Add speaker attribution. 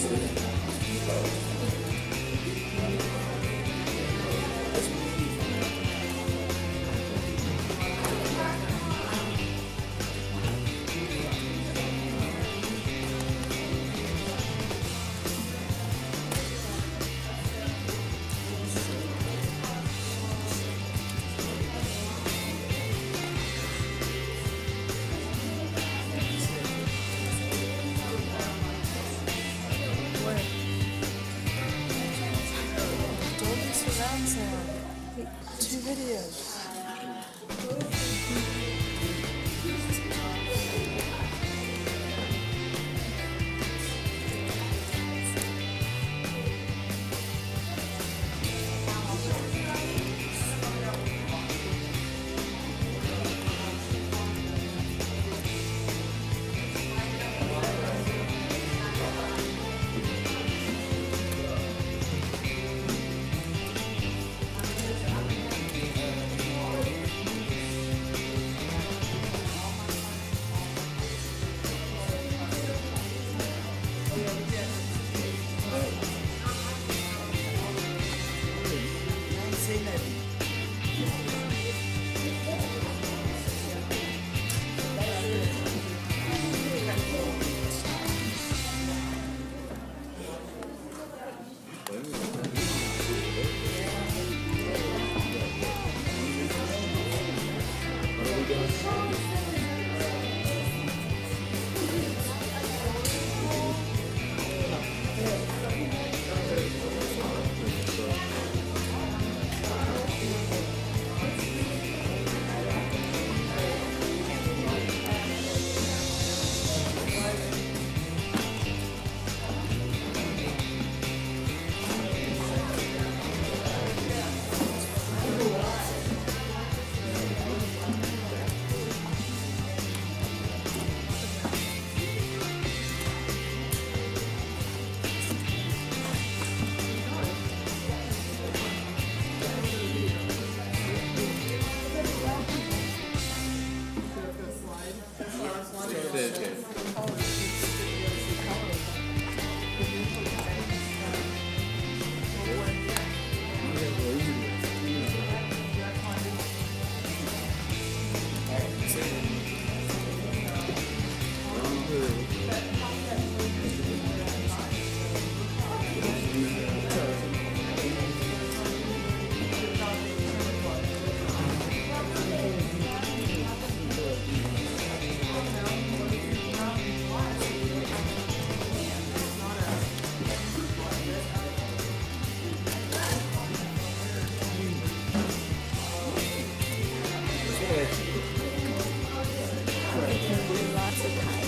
Speaker 1: Thank you. videos.
Speaker 2: say that of time.